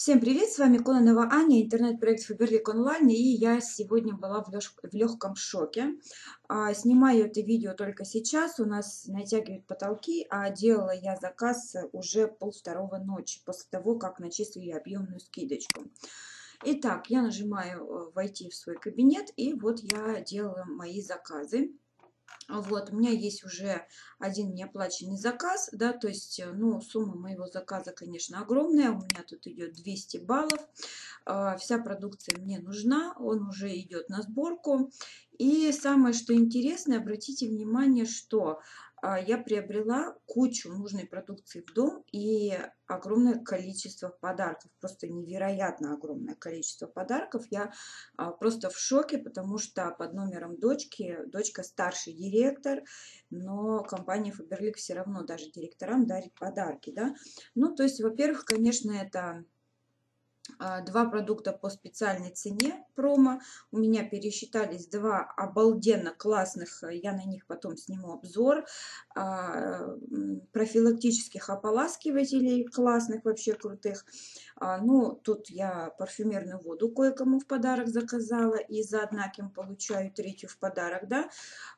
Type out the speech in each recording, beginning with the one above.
Всем привет, с вами Кононова Аня, интернет-проект Фаберлик онлайн, и я сегодня была в, легком шоке. А, снимаю это видео только сейчас, у нас натягивают потолки, а делала я заказ уже полвторого ночи, после того, как начислили объемную скидочку. Итак, я нажимаю э, «Войти в свой кабинет», и вот я делала мои заказы. Вот, у меня есть уже один неоплаченный заказ, да, то есть, э, ну, сумма моего заказа, конечно, огромная, у меня тут идет 200 баллов, а, вся продукция мне нужна, он уже идет на сборку, и самое, что интересно, обратите внимание, что я приобрела кучу нужной продукции в дом и огромное количество подарков, просто невероятно огромное количество подарков. Я а, просто в шоке, потому что под номером дочки, дочка старший директор, но компания Faberlic все равно даже директорам дарит подарки, да. Ну, то есть, во-первых, конечно, это а, два продукта по специальной цене промо. У меня пересчитались два обалденно классных, э, я на них потом сниму обзор, а, профилактических ополаскивателей классных, вообще крутых. А, ну, тут я парфюмерную воду кое-кому в подарок заказала и за однаким получаю третью в подарок, да.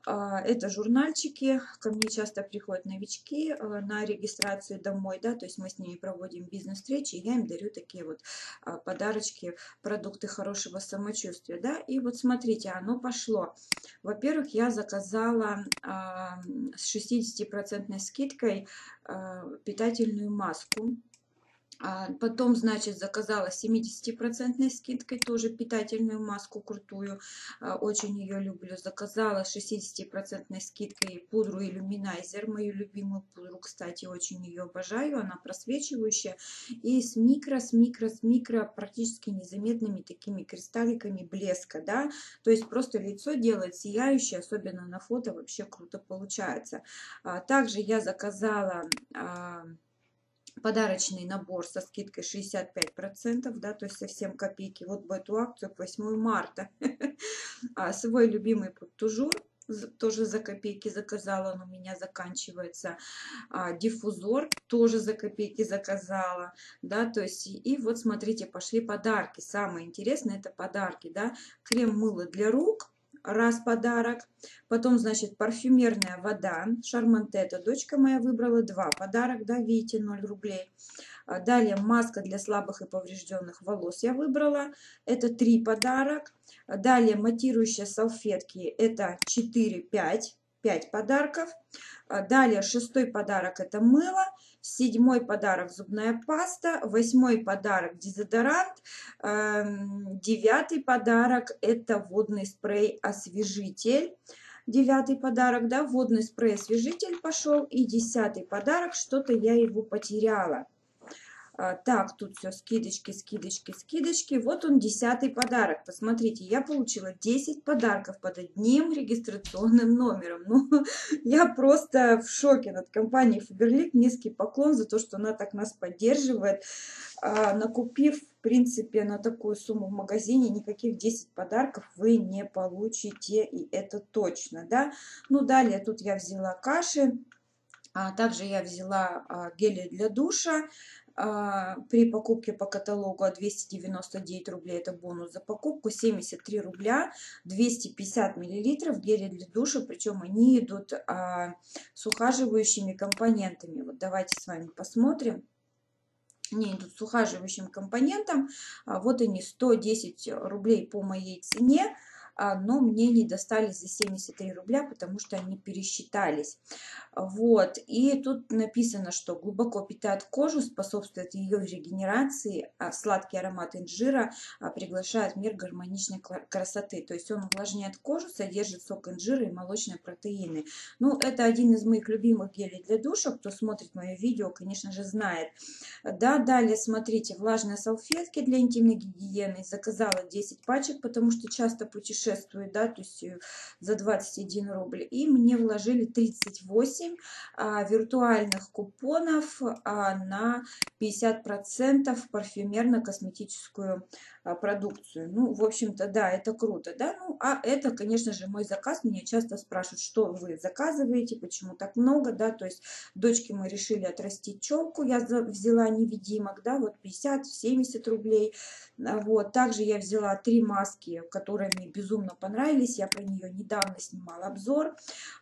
Это журнальчики, ко мне часто приходят новички э, на регистрацию домой, да, то есть мы с ними проводим бизнес-встречи, я им дарю такие вот а, подарочки, продукты хорошего самочувствия, да, и вот смотрите, оно пошло. Во-первых, я заказала а, с 60% скидкой а, питательную маску, а потом, значит, заказала 70% скидкой тоже питательную маску крутую. А, очень ее люблю. Заказала 60% скидкой пудру иллюминайзер. Мою любимую пудру, кстати, очень ее обожаю. Она просвечивающая. И с микро, с микро, с микро практически незаметными такими кристалликами блеска. Да? То есть просто лицо делает сияющее, особенно на фото вообще круто получается. А, также я заказала подарочный набор со скидкой 65%, да, то есть совсем копейки. Вот бы эту акцию к 8 марта. А свой любимый тужур тоже за копейки заказала, он у меня заканчивается. А, диффузор тоже за копейки заказала, да, то есть, и, и вот смотрите, пошли подарки. Самое интересное это подарки, да, крем-мыло для рук, раз подарок. Потом, значит, парфюмерная вода, Шармантета, дочка моя выбрала два подарок, да, видите, 0 рублей. А далее маска для слабых и поврежденных волос я выбрала, это три подарок. Далее матирующие салфетки, это 4-5 5 подарков. А далее шестой подарок это мыло, седьмой подарок зубная паста, восьмой подарок дезодорант, эм, девятый подарок это водный спрей освежитель. Девятый подарок, да, водный спрей освежитель пошел. И десятый подарок, что-то я его потеряла. А, так, тут все скидочки, скидочки, скидочки. Вот он, десятый подарок. Посмотрите, я получила 10 подарков под одним регистрационным номером. Ну, я просто в шоке над компанией Фаберлик. Низкий поклон за то, что она так нас поддерживает. А, накупив, в принципе, на такую сумму в магазине, никаких 10 подарков вы не получите. И это точно, да. Ну, далее тут я взяла каши. А также я взяла а, гели для душа, при покупке по каталогу 299 рублей это бонус за покупку 73 рубля 250 миллилитров геля для душа причем они идут а, с ухаживающими компонентами. Вот давайте с вами посмотрим. Они идут с ухаживающим компонентом а, вот они 110 рублей по моей цене. а, но мне не достались за 73 рубля, потому что они пересчитались. Вот, и тут написано, что глубоко питает кожу, способствует ее регенерации, а сладкий аромат инжира а, приглашает в мир гармоничной красоты. То есть он увлажняет кожу, содержит сок инжира и молочные протеины. Ну, это один из моих любимых гелей для душа. Кто смотрит мое видео, конечно же, знает. Да, далее смотрите, влажные салфетки для интимной гигиены. Заказала 10 пачек, потому что часто путешествую путешествует, да, то есть э, за 21 рубль. И мне вложили 38 а, виртуальных купонов а, на 50% парфюмерно-косметическую а, продукцию. Ну, в общем-то, да, это круто, да. Ну, а это, конечно же, мой заказ. Меня часто спрашивают, что вы заказываете, почему так много, да. То есть дочке мы решили отрастить челку, я взяла невидимок, да, вот 50-70 рублей. А, вот, также я взяла три маски, которые мне безумно понравились. Я про нее недавно снимала обзор.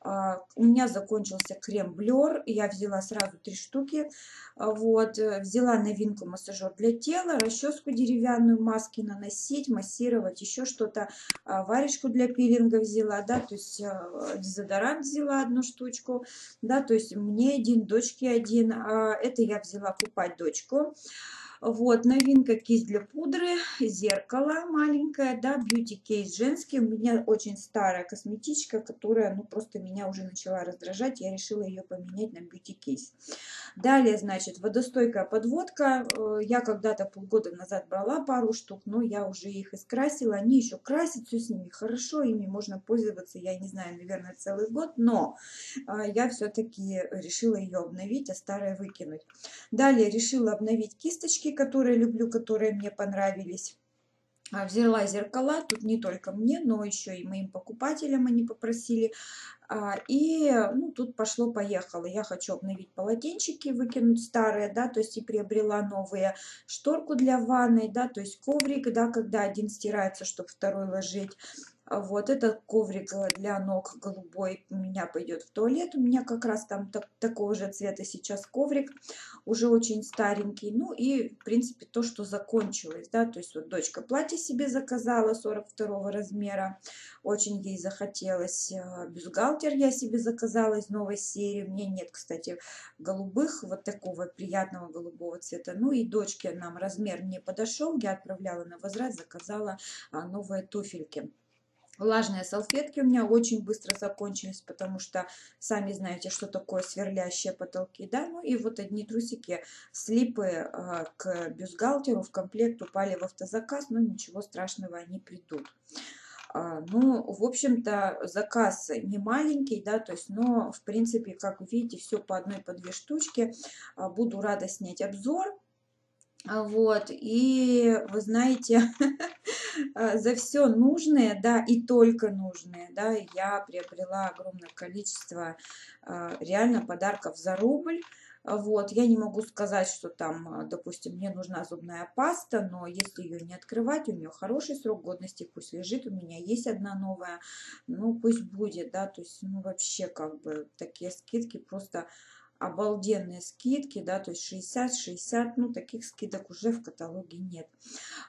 А, у меня закончился крем Блер, я взяла сразу три штуки. Вот, э, взяла новинку массажер для тела, расческу деревянную, маски наносить, массировать, еще что-то. А, варежку для пилинга взяла, да, то есть а, дезодорант взяла одну штучку, да, то есть мне один, дочке один. А, это я взяла купать дочку. Вот, новинка кисть для пудры, зеркало маленькое, да, бьюти кейс женский. У меня очень старая косметичка, которая, ну, просто меня уже начала раздражать. Я решила ее поменять на бьюти кейс. Далее, значит, водостойкая подводка. Э, я когда-то полгода назад брала пару штук, но я уже их искрасила. Они еще красят, все с ними хорошо, ими можно пользоваться, я не знаю, наверное, целый год. Но э, я все-таки решила ее обновить, а старое выкинуть. Далее решила обновить кисточки кисточки, которые люблю, которые мне понравились. А, взяла зеркала, тут не только мне, но еще и моим покупателям они попросили. А, и ну, тут пошло-поехало. Я хочу обновить полотенчики, выкинуть старые, да, то есть и приобрела новые шторку для ванной, да, то есть коврик, да, когда один стирается, чтобы второй ложить. Вот этот коврик э, для ног голубой у меня пойдет в туалет. У меня как раз там так, такого же цвета сейчас коврик, уже очень старенький. Ну и, в принципе, то, что закончилось, да, то есть вот дочка платье себе заказала 42 размера, очень ей захотелось. Э, бюстгальтер я себе заказала из новой серии. Мне нет, кстати, голубых, вот такого приятного голубого цвета. Ну и дочке нам размер не подошел, я отправляла на возврат, заказала а, новые туфельки. Влажные салфетки у меня очень быстро закончились, потому что сами знаете, что такое сверлящие потолки, да, ну и вот одни трусики, слипы э, к бюстгальтеру в комплект упали в автозаказ, но ничего страшного, они придут. А, ну, в общем-то, заказ не маленький, да, то есть, но, в принципе, как видите, все по одной, по две штучки. А, буду рада снять обзор. А, вот, и вы знаете, А, за все нужное, да, и только нужное, да, я приобрела огромное количество а, реально подарков за рубль. Вот, я не могу сказать, что там, допустим, мне нужна зубная паста, но если ее не открывать, у нее хороший срок годности, пусть лежит, у меня есть одна новая, ну пусть будет, да, то есть, ну вообще как бы такие скидки просто обалденные скидки, да, то есть 60-60, ну, таких скидок уже в каталоге нет.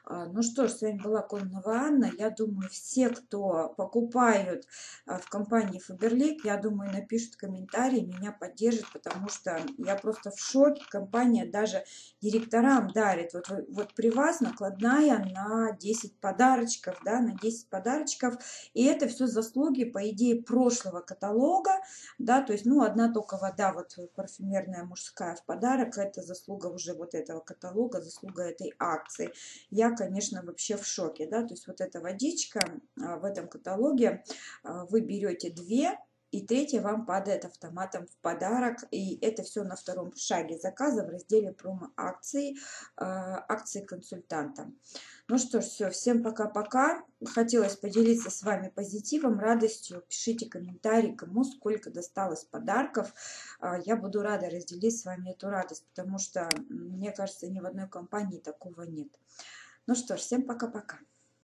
А, ну что ж, с вами была Коннова Анна. Я думаю, все, кто покупают а, в компании Фаберлик, я думаю, напишут комментарии, меня поддержат, потому что я просто в шоке. Компания даже директорам дарит. Вот, вот при вас накладная на 10 подарочков, да, на 10 подарочков. И это все заслуги, по идее, прошлого каталога, да, то есть, ну, одна только вода вот парфюмерная мужская в подарок. Это заслуга уже вот этого каталога, заслуга этой акции. Я, конечно, вообще в шоке. Да? То есть вот эта водичка а, в этом каталоге, а, вы берете две, и третья вам падает автоматом в подарок. И это все на втором шаге заказа в разделе промо-акции, а, акции консультанта. Ну что ж, все, всем пока-пока. Хотелось поделиться с вами позитивом, радостью. Пишите комментарии, кому сколько досталось подарков. А, я буду рада разделить с вами эту радость, потому что, мне кажется, ни в одной компании такого нет. Ну что ж, всем пока-пока.